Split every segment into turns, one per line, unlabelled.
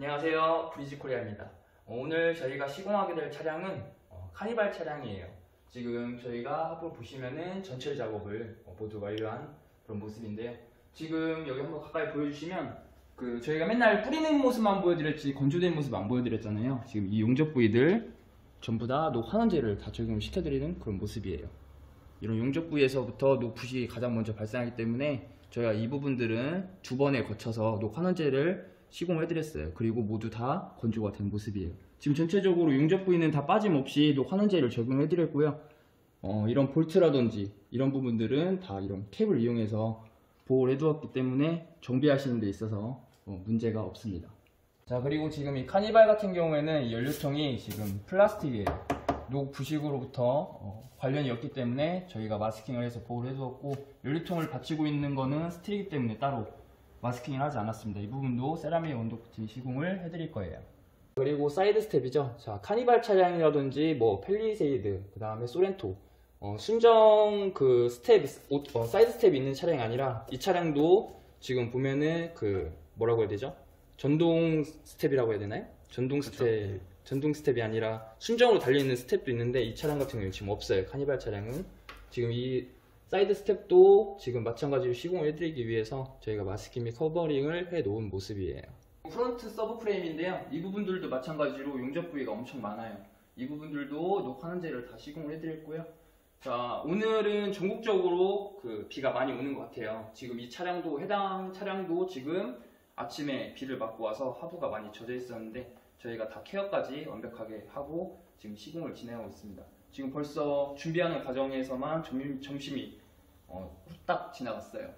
안녕하세요. 브리지코리아입니다. 어, 오늘 저희가 시공하게 될 차량은 어, 카니발 차량이에요. 지금 저희가 한번 보시면은 전철 작업을 어, 모두 완료한 그런 모습인데요. 지금 여기 한번 가까이 보여주시면 그 저희가 맨날 뿌리는 모습만 보여드렸지 건조된 모습 안 보여드렸잖아요. 지금 이 용접 부위들 전부 다 녹환원제를 다 적용을 시켜드리는 그런 모습이에요. 이런 용접 부위에서부터 녹붓이 가장 먼저 발생하기 때문에 저희가 이 부분들은 두 번에 거쳐서 녹환원제를 시공을 해드렸어요. 그리고 모두 다 건조가 된 모습이에요. 지금 전체적으로 용접 부위는 다 빠짐없이 녹환원제를 적용해드렸고요. 어, 이런 볼트라든지 이런 부분들은 다 이런 캡을 이용해서 보호를 해두었기 때문에 정비하시는 데 있어서 어, 문제가 없습니다. 자 그리고 지금 이 카니발 같은 경우에는 이 연료통이 지금 플라스틱이에요. 녹 부식으로부터 어, 관련이 없기 때문에 저희가 마스킹을 해서 보호를 해두었고 연료통을 받치고 있는 거는 스틸이기 때문에 따로 마스킹을 하지 않았습니다. 이 부분도 세라믹 under coating 시공을 해드릴 거예요. 그리고 side step이죠. 자 카니발 차량이라든지 뭐 팰리세이드, 그 다음에 소렌토, 어, 순정 그 스텝, 오- 어, side step이 있는 차량이 아니라 이 차량도 지금 보면은 그 뭐라고 해야 되죠? 전동 스텝이라고 해야 되나요? 전동 스텝, 전동 스텝이 아니라 순정으로 달려있는 스텝도 있는데 이 차량 같은 경우는 지금 없어요. 카니발 차량은. 지금 이 side step도 지금 마찬가지로 시공을 해드리기 위해서 저희가 마스킹 및 covering을 해 놓은 모습이에요. front subframe인데요. 이 부분들도 마찬가지로 용접 부위가 엄청 많아요. 이 부분들도 녹환원제를 다 시공을 해드렸고요. 자, 오늘은 전국적으로 그 비가 많이 오는 것 같아요. 지금 이 차량도 해당 차량도 지금 아침에 비를 맞고 와서 하부가 많이 젖어 있었는데 저희가 다 케어까지 완벽하게 하고 지금 시공을 진행하고 있습니다. 지금 벌써 준비하는 과정에서만 점, 점심이 어, 후딱 지나갔어요.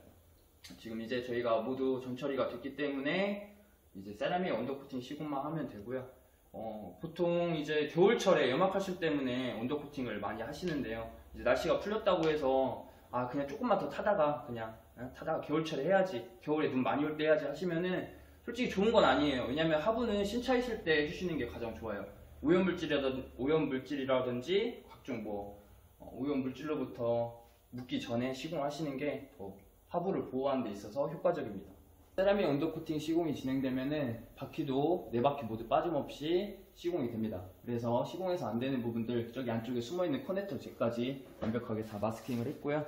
지금 이제 저희가 모두 전처리가 됐기 때문에 이제 세라믹 언더코팅 시공만 하면 되고요. 어, 보통 이제 겨울철에 염화 칼슘 때문에 언더코팅을 많이 하시는데요. 이제 날씨가 풀렸다고 해서 아 그냥 조금만 더 타다가 그냥 어, 타다가 겨울철에 해야지 겨울에 눈 많이 올 때 해야지 하시면은 솔직히 좋은 건 아니에요. 왜냐면 하부는 신차이실 때 해주시는 게 가장 좋아요. 오염물질이라든지, 오염물질이라든지 각종 뭐 어, 오염물질로부터 묻기 전에 시공하시는 게 더 하부를 보호하는 데 있어서 효과적입니다. 세라믹 under coating 시공이 진행되면은 바퀴도 네 바퀴 모두 빠짐없이 시공이 됩니다. 그래서 시공해서 안 되는 부분들 저기 안쪽에 숨어 있는 커넥터 잭까지 완벽하게 다 마스킹을 했고요.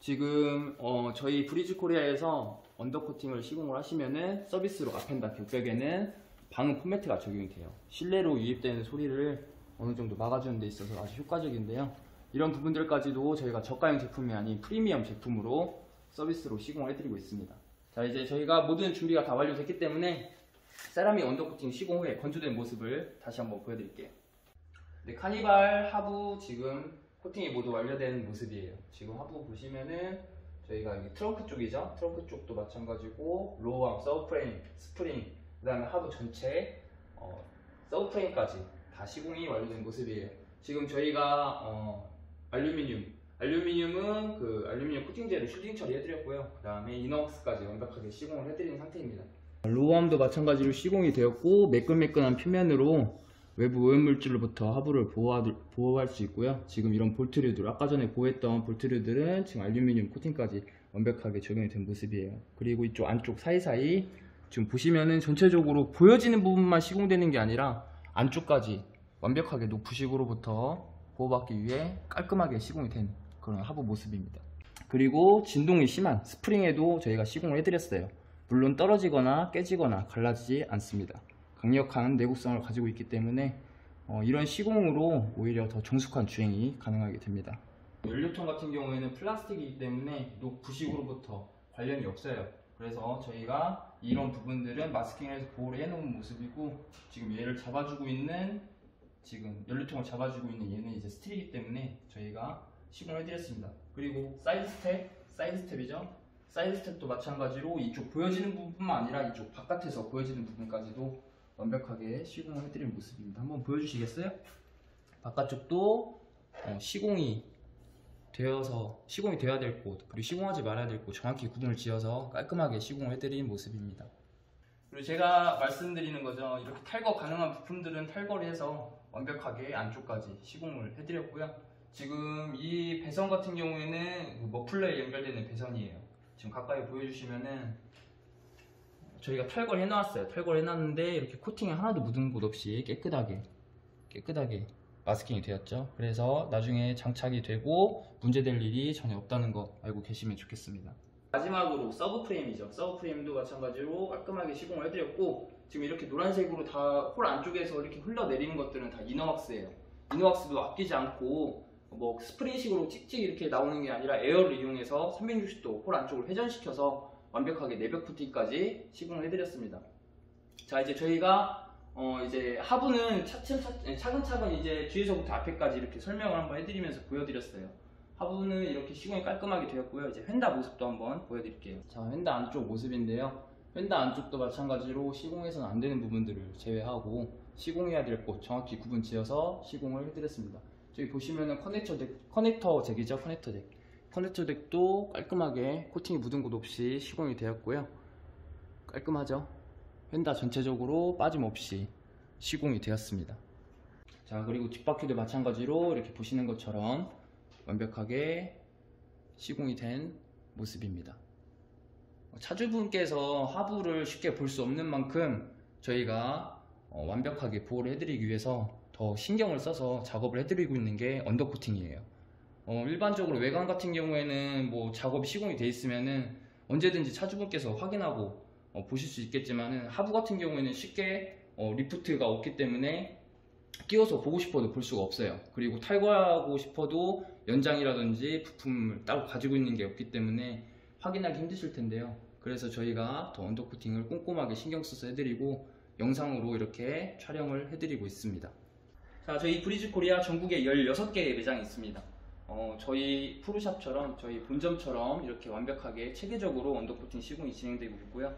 지금 어, 저희 브리즈 코리아에서 under coating을 시공을 하시면은 서비스로 앞 fender 격벽에는 방음 foam 매트가 적용이 돼요. 실내로 유입되는 소리를 어느 정도 막아주는 데 있어서 아주 효과적인데요. 이런 부분들까지도 저희가 저가형 제품이 아닌 프리미엄 제품으로 서비스로 시공을 해드리고 있습니다. 자 이제 저희가 모든 준비가 다 완료됐기 때문에 세라믹 under coating 시공 후에 건조된 모습을 다시 한번 보여드릴게요. 네, 카니발 하부 지금 코팅이 모두 완료된 모습이에요. 지금 하부 보시면은 저희가 여기 트렁크 쪽이죠. 트렁크 쪽도 마찬가지고 lower arm, subframe, 스프링, 그 다음에 하부 전체 어, subframe까지 다 시공이 완료된 모습이에요. 지금 저희가 어, 알루미늄 알루미늄은 그 알루미늄 코팅제를 코팅 처리해드렸고요. 그 다음에 inner wax까지 완벽하게 시공을 해드린 상태입니다. lower arm도 마찬가지로 시공이 되었고 매끈매끈한 표면으로 외부 오염물질로부터 하부를 보호할 수 있고요. 지금 이런 볼트류들, 아까 전에 보호했던 볼트류들은 지금 알루미늄 코팅까지 완벽하게 적용이 된 모습이에요. 그리고 이쪽 안쪽 사이사이 지금 보시면은 전체적으로 보여지는 부분만 시공되는 게 아니라 안쪽까지 완벽하게 녹부식으로부터 보호받기 위해 깔끔하게 시공이 된 그런 하부 모습입니다. 그리고 진동이 심한 스프링에도 저희가 시공을 해드렸어요. 물론 떨어지거나 깨지거나 갈라지지 않습니다. 강력한 내구성을 가지고 있기 때문에 어, 이런 시공으로 오히려 더 정숙한 주행이 가능하게 됩니다. 연료통 같은 경우에는 플라스틱이기 때문에 녹 부식으로부터 관련이 없어요. 그래서 저희가 이런 부분들은 마스킹해서 보호를 해놓은 모습이고 지금 얘를 잡아주고 있는 지금 연료통을 잡아주고 있는 얘는 이제 스틸이기 때문에 저희가 시공을 해드렸습니다. 그리고 side step, side step이죠. side step도 마찬가지로 이쪽 보여지는 부분뿐만 아니라 이쪽 바깥에서 보여지는 부분까지도 완벽하게 시공을 해드린 모습입니다. 한번 보여주시겠어요? 바깥쪽도 어, 시공이 되어서 시공이 되어야 될 곳, 그리고 시공하지 말아야 될 곳 정확히 구분을 지어서 깔끔하게 시공을 해드린 모습입니다. 그리고 제가 말씀드리는 거죠. 이렇게 탈거 가능한 부품들은 탈거를 해서 완벽하게 안쪽까지 시공을 해드렸고요. 지금 이 배선 같은 경우에는 그 머플러에 연결되는 배선이에요. 지금 가까이 보여주시면은 저희가 탈거를 해놨어요. 탈거를 해놨는데 이렇게 코팅이 하나도 묻은 곳 없이 깨끗하게 깨끗하게 마스킹이 되었죠. 그래서 나중에 장착이 되고 문제될 일이 전혀 없다는 거 알고 계시면 좋겠습니다. 마지막으로 sub frame이죠. sub frame도 마찬가지로 깔끔하게 시공을 해드렸고 지금 이렇게 노란색으로 다 hole 안쪽에서 이렇게 흘러내리는 것들은 다 이너왁스예요. 이너왁스도 아끼지 않고 뭐 스프레이식으로 찍찍 이렇게 나오는 게 아니라 air를 이용해서 360도 hole 안쪽을 회전시켜서 완벽하게 내벽 코팅까지 시공을 해드렸습니다. 자 이제 저희가 어 이제 하부는 차츰 차, 차근차근 이제 뒤에서부터 앞에까지 이렇게 설명을 한번 해드리면서 보여드렸어요. 하부는 이렇게 시공이 깔끔하게 되었고요. 이제 휀다 모습도 한번 보여드릴게요. 자 휀다 안쪽 모습인데요. 휀다 안쪽도 마찬가지로 시공해서는 안 되는 부분들을 제외하고 시공해야 될 곳 정확히 구분 지어서 시공을 해드렸습니다. 저기 보시면은 커넥터 덱, 커넥터 잭이죠, 커넥터 덱. 커넥터 덱도 깔끔하게 코팅이 묻은 곳 없이 시공이 되었고요. 깔끔하죠? 휀다 전체적으로 빠짐없이 시공이 되었습니다. 자, 그리고 뒷바퀴도 마찬가지로 이렇게 보시는 것처럼 완벽하게 시공이 된 모습입니다. 차주분께서 하부를 쉽게 볼 수 없는 만큼 저희가 어, 완벽하게 보호를 해드리기 위해서 더 신경을 써서 작업을 해드리고 있는 게 언더코팅이에요. 어, 일반적으로 외관 같은 경우에는 뭐 작업이 시공이 돼 있으면은 언제든지 차주분께서 확인하고 어, 보실 수 있겠지만은 하부 같은 경우에는 쉽게 어, 리프트가 없기 때문에 끼워서 보고 싶어도 볼 수가 없어요. 그리고 탈거하고 싶어도 연장이라든지 부품을 따로 가지고 있는 게 없기 때문에 확인하기 힘드실 텐데요. 그래서 저희가 더 undercoating을 꼼꼼하게 신경 써서 해드리고 영상으로 이렇게 촬영을 해드리고 있습니다. 자, 저희 브리즈 코리아 전국에 16개의 매장이 있습니다. 어, 저희 프로샵처럼 저희 본점처럼 이렇게 완벽하게 체계적으로 언더코팅 시공이 진행되고 있고요.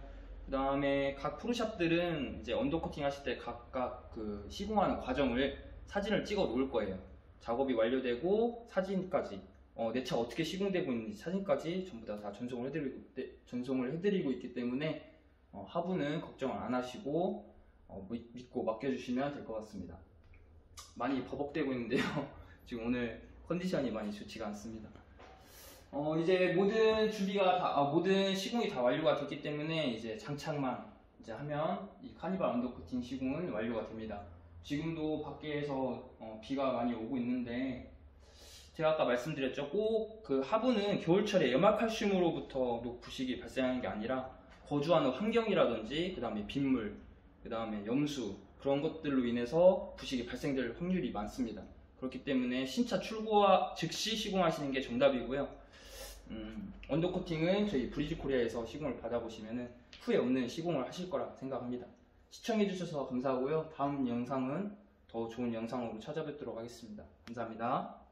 그 다음에 각 프로샵들은 이제 언더코팅 하실 때 각각 그 시공하는 과정을 사진을 찍어 놓을 거예요. 작업이 완료되고 사진까지 어, 내 차 어떻게 시공되고 있는지 사진까지 전부 다, 다 전송을 해드리고 네, 전송을 해드리고 있기 때문에 어, 하부는 걱정을 안 하시고 어, 믿- 믿고 맡겨주시면 될 것 같습니다. 많이 버벅대고 있는데요. 지금 오늘 컨디션이 많이 좋지가 않습니다. 어, 이제 모든 준비가 다, 아, 모든 시공이 다 완료가 됐기 때문에 이제 장착만 이제 하면 이 카니발 언더 코팅 시공은 완료가 됩니다. 지금도 밖에서 어, 비가 많이 오고 있는데 제가 아까 말씀드렸죠. 꼭 그 하부는 겨울철에 염화칼슘으로부터 부식이 발생하는 게 아니라 거주하는 환경이라든지 그 다음에 빗물, 그 다음에 염수 그런 것들로 인해서 부식이 발생될 확률이 많습니다. 그렇기 때문에 신차 출고와 즉시 시공하시는 게 정답이고요. 음, under coating은 저희 브리즈 코리아에서 시공을 받아보시면 후회 없는 시공을 하실 거라 생각합니다. 시청해주셔서 감사하고요. 다음 영상은 더 좋은 영상으로 찾아뵙도록 하겠습니다. 감사합니다.